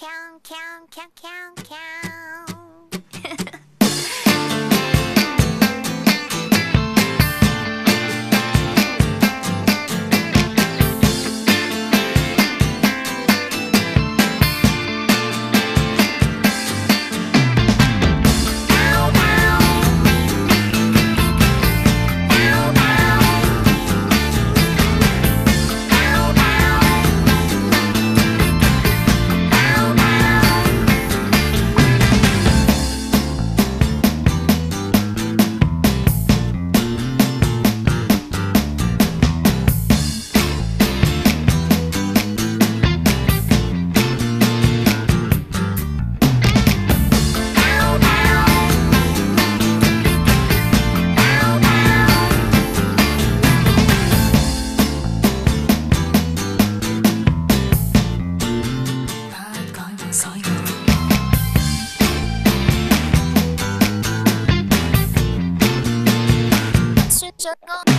Count, count, count, count, count. しょ